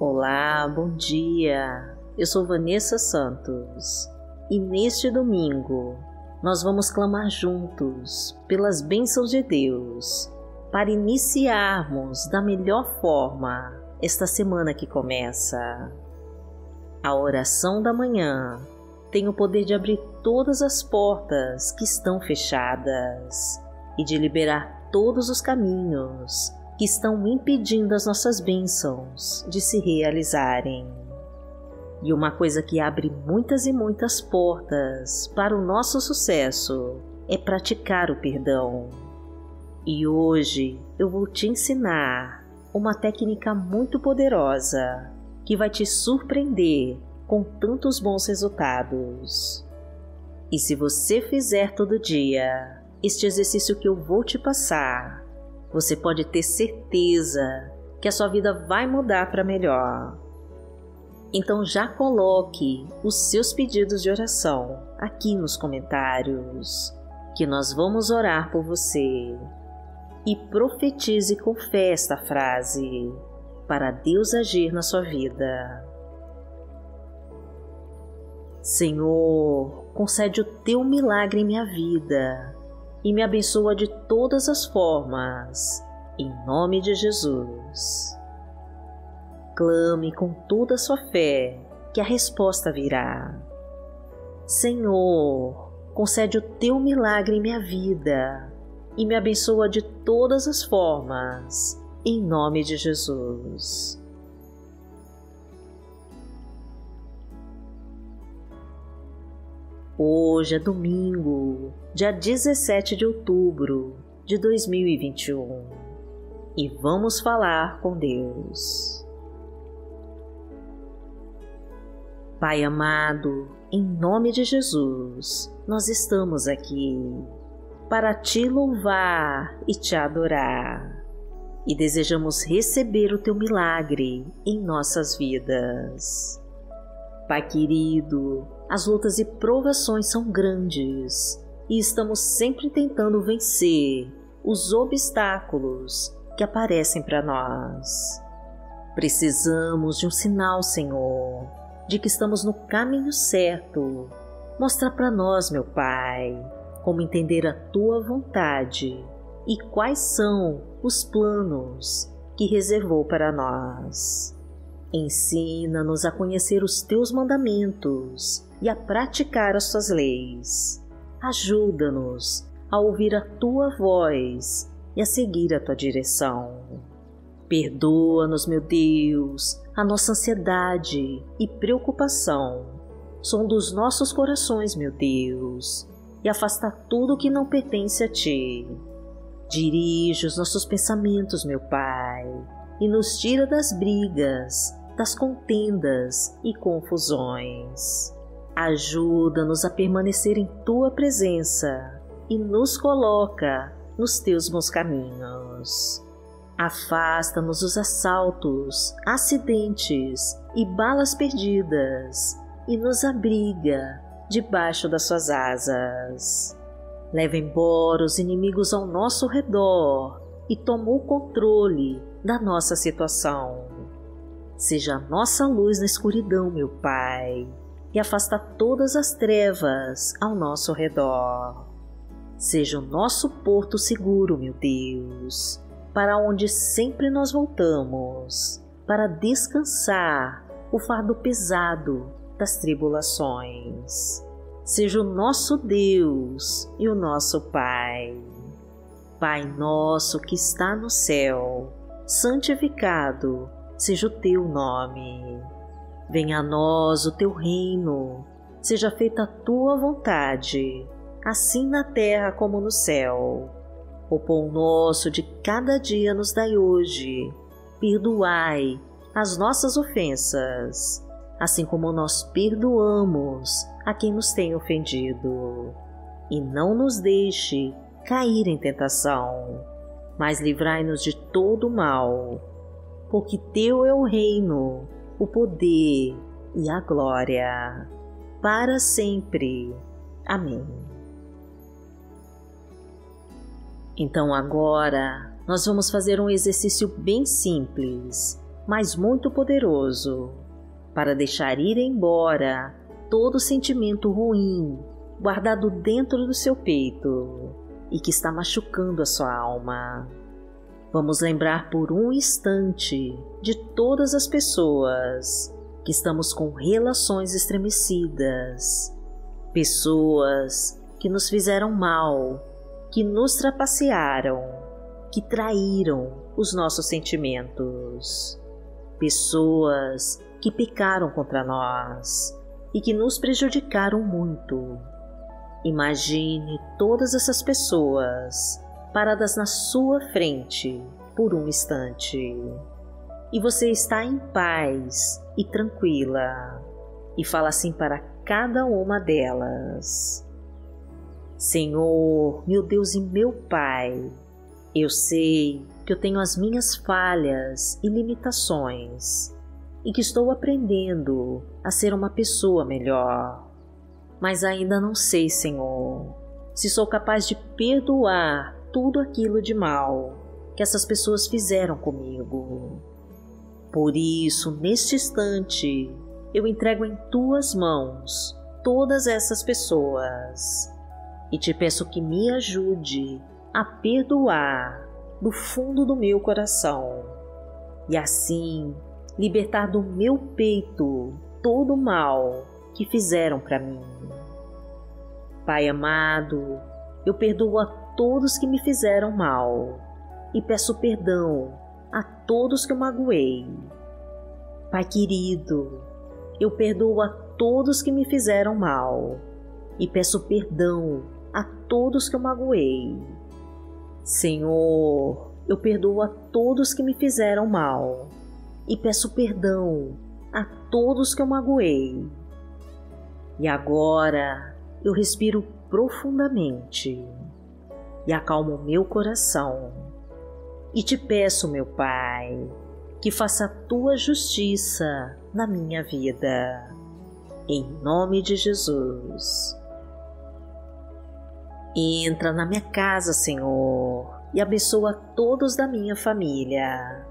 Olá, bom dia. Eu sou Vanessa Santos e neste domingo nós vamos clamar juntos pelas bênçãos de Deus para iniciarmos da melhor forma esta semana que começa. A oração da manhã tem o poder de abrir todas as portas que estão fechadas e de liberar todos os caminhos que estão impedindo as nossas bênçãos de se realizarem. E uma coisa que abre muitas e muitas portas para o nosso sucesso é praticar o perdão. E hoje eu vou te ensinar uma técnica muito poderosa que vai te surpreender com tantos bons resultados. E se você fizer todo dia este exercício que eu vou te passar, você pode ter certeza que a sua vida vai mudar para melhor. Então já coloque os seus pedidos de oração aqui nos comentários, que nós vamos orar por você. E profetize com fé esta frase para Deus agir na sua vida. Senhor, concede o teu milagre em minha vida e me abençoa de todas as formas, em nome de Jesus. Clame com toda a sua fé, que a resposta virá. Senhor, concede o teu milagre em minha vida e me abençoa de todas as formas, em nome de Jesus. Hoje é domingo, dia 17 de outubro de 2021 e vamos falar com Deus. Pai amado, em nome de Jesus, nós estamos aqui para te louvar e te adorar e desejamos receber o teu milagre em nossas vidas. Pai querido, as lutas e provações são grandes e estamos sempre tentando vencer os obstáculos que aparecem para nós. Precisamos de um sinal, Senhor, de que estamos no caminho certo. Mostra para nós, meu Pai, como entender a tua vontade e quais são os planos que reservou para nós. Ensina-nos a conhecer os teus mandamentos e a praticar as tuas leis. Ajuda-nos a ouvir a tua voz e a seguir a tua direção. Perdoa-nos, meu Deus, a nossa ansiedade e preocupação. Som dos nossos corações, meu Deus, e afasta tudo que não pertence a ti. Dirige os nossos pensamentos, meu Pai, e nos tira das brigas, das contendas e confusões. Ajuda-nos a permanecer em tua presença e nos coloca nos teus bons caminhos. Afasta-nos dos assaltos, acidentes e balas perdidas e nos abriga debaixo das suas asas. Leva embora os inimigos ao nosso redor e toma o controle da nossa situação. Seja a nossa luz na escuridão, meu Pai, e afasta todas as trevas ao nosso redor. Seja o nosso porto seguro, meu Deus, para onde sempre nós voltamos, para descansar o fardo pesado das tribulações. Seja o nosso Deus e o nosso Pai. Pai nosso que está no céu, santificado seja o teu nome. Venha a nós o teu reino, seja feita a tua vontade, assim na terra como no céu. O pão nosso de cada dia nos dai hoje. Perdoai as nossas ofensas, assim como nós perdoamos a quem nos tem ofendido. E não nos deixe cair em tentação, mas livrai-nos de todo mal porque teu é o reino, o poder e a glória, para sempre. Amém. Então agora nós vamos fazer um exercício bem simples mas muito poderoso, para deixar ir embora todo sentimento ruim guardado dentro do seu peito e que está machucando a sua alma. Vamos lembrar por um instante de todas as pessoas que estamos com relações estremecidas, pessoas que nos fizeram mal, que nos trapacearam, que traíram os nossos sentimentos, pessoas que pecaram contra nós e que nos prejudicaram muito. Imagine todas essas pessoas paradas na sua frente por um instante. E você está em paz e tranquila, e fala assim para cada uma delas: Senhor, meu Deus e meu Pai, eu sei que eu tenho as minhas falhas e limitações e que estou aprendendo a ser uma pessoa melhor. Mas ainda não sei, Senhor, se sou capaz de perdoar tudo aquilo de mal que essas pessoas fizeram comigo. Por isso, neste instante, eu entrego em tuas mãos todas essas pessoas e te peço que me ajude a perdoar do fundo do meu coração e assim libertar do meu peito todo o mal que fizeram para mim. Pai amado, eu perdoo a todos que me fizeram mal e peço perdão a todos que eu magoei. Pai querido, eu perdoo a todos que me fizeram mal e peço perdão a todos que eu magoei. Senhor, eu perdoo a todos que me fizeram mal e peço perdão a todos que eu magoei. E agora eu respiro profundamente e acalmo meu coração. E te peço, meu Pai, que faça a tua justiça na minha vida. Em nome de Jesus. Entra na minha casa, Senhor, e abençoa todos da minha família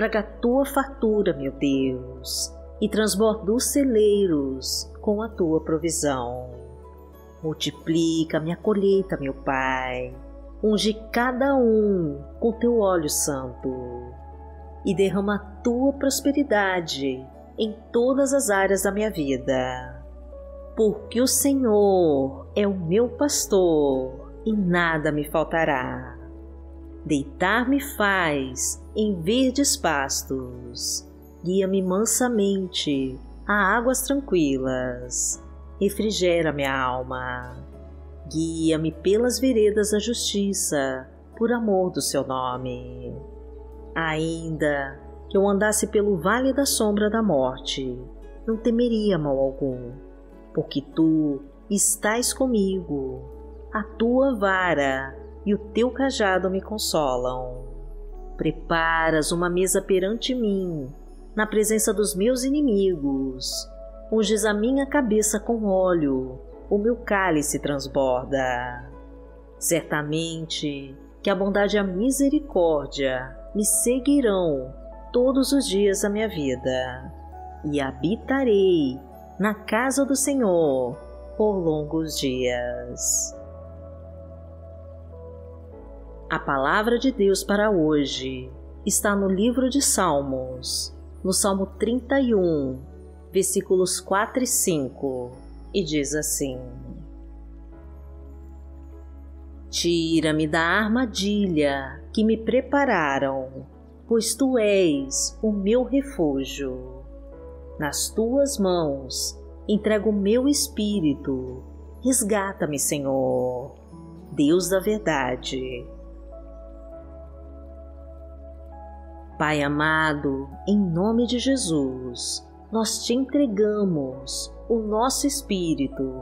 Traga a tua fartura, meu Deus, e transborda os celeiros com a tua provisão. Multiplica minha colheita, meu Pai. Unge cada um com teu óleo santo e derrama a tua prosperidade em todas as áreas da minha vida. Porque o Senhor é o meu pastor e nada me faltará. Deitar-me faz em verdes pastos, guia-me mansamente a águas tranquilas, refrigera minha alma. Guia-me pelas veredas da justiça, por amor do seu nome. Ainda que eu andasse pelo vale da sombra da morte, não temeria mal algum, porque tu estás comigo, a tua vara e o teu cajado me consolam. Preparas uma mesa perante mim, na presença dos meus inimigos. Unges a minha cabeça com óleo, o meu cálice transborda. Certamente que a bondade e a misericórdia me seguirão todos os dias da minha vida, e habitarei na casa do Senhor por longos dias. A palavra de Deus para hoje está no livro de Salmos, no Salmo 31, versículos 4 e 5, e diz assim: Tira-me da armadilha que me prepararam, pois tu és o meu refúgio. Nas tuas mãos entrego o meu espírito. Resgata-me, Senhor, Deus da verdade Pai amado, em nome de Jesus, nós te entregamos o nosso espírito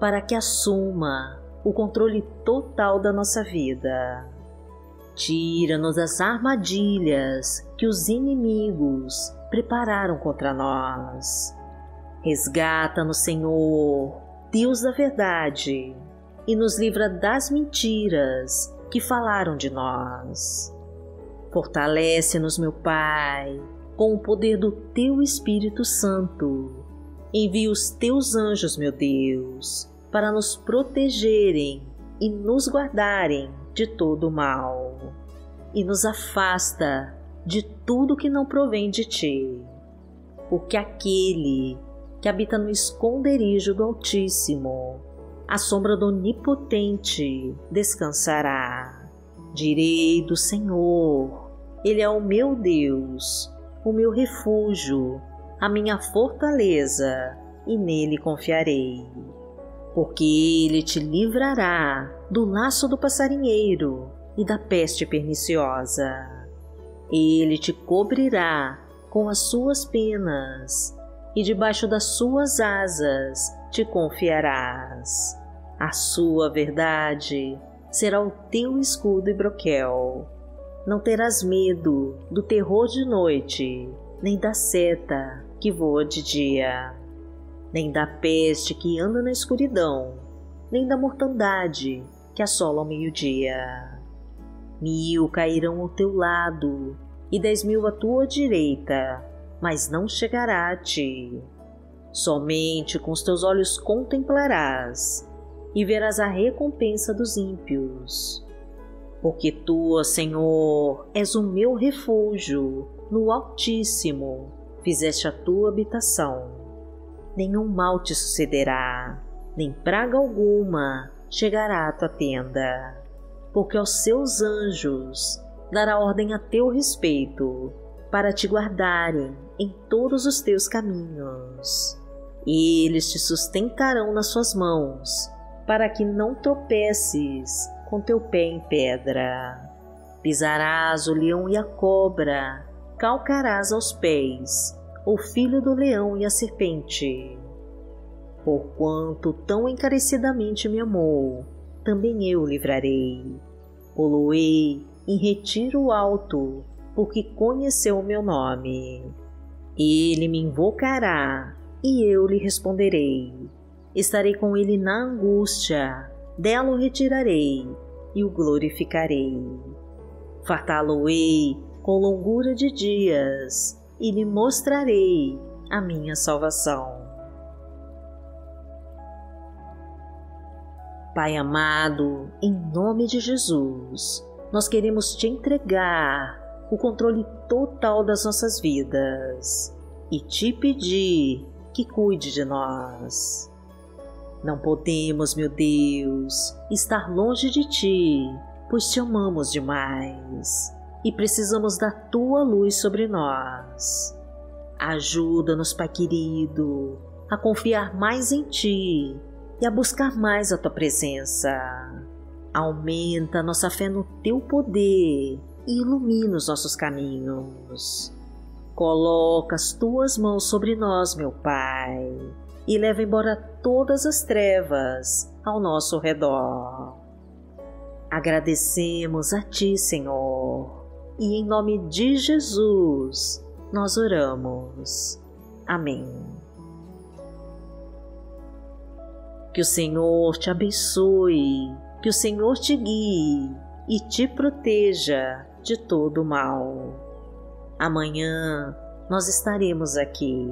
para que assuma o controle total da nossa vida. Tira-nos das armadilhas que os inimigos prepararam contra nós. Resgata-nos, Senhor, Deus da verdade, e nos livra das mentiras que falaram de nós. Fortalece-nos, meu Pai, com o poder do teu Espírito Santo. Envia os teus anjos, meu Deus, para nos protegerem e nos guardarem de todo o mal. E nos afasta de tudo que não provém de ti. Porque aquele que habita no esconderijo do Altíssimo, a sombra do Onipotente descansará. Direi do Senhor, Ele é o meu Deus o meu refúgio, a minha fortaleza, e nele confiarei. Porque ele te livrará do laço do passarinheiro e da peste perniciosa. Ele te cobrirá com as suas penas, e debaixo das suas asas te confiarás. A sua verdade será o teu escudo e broquel não terás medo do terror de noite, nem da seta que voa de dia, nem da peste que anda na escuridão, nem da mortandade que assola ao meio-dia. Mil cairão ao teu lado e dez mil à tua direita, mas não chegará a ti. Somente com os teus olhos contemplarás e verás a recompensa dos ímpios porque tu, Senhor, és o meu refúgio, no Altíssimo fizeste a tua habitação. Nenhum mal te sucederá, nem praga alguma chegará à tua tenda, porque aos seus anjos dará ordem a teu respeito, para te guardarem em todos os teus caminhos. E eles te sustentarão nas suas mãos, para que não tropeces com teu pé em pedra. Pisarás o leão e a cobra, calcarás aos pés o filho do leão e a serpente. Porquanto tão encarecidamente me amou, também eu livrarei. Poloei em retiro alto, porque conheceu o meu nome. Ele me invocará, e eu lhe responderei. Estarei com ele na angústia, dela o retirarei e o glorificarei. Fartá-lo-ei com longura de dias e lhe mostrarei a minha salvação. Pai amado, em nome de Jesus, nós queremos te entregar o controle total das nossas vidas e te pedir que cuide de nós. Não podemos, meu Deus, estar longe de Ti, pois Te amamos demais e precisamos da Tua luz sobre nós. Ajuda-nos, Pai querido, a confiar mais em Ti e a buscar mais a Tua presença. Aumenta nossa fé no Teu poder e ilumina os nossos caminhos. Coloca as Tuas mãos sobre nós, meu Pai e leva embora todas as trevas ao nosso redor. Agradecemos a Ti, Senhor, e em nome de Jesus nós oramos. Amém. Que o Senhor te abençoe, que o Senhor te guie e te proteja de todo o mal. Amanhã nós estaremos aqui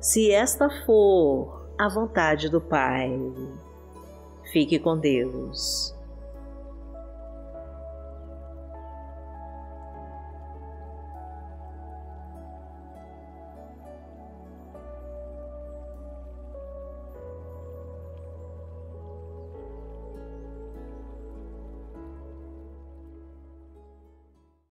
se esta for a vontade do Pai. Fique com Deus.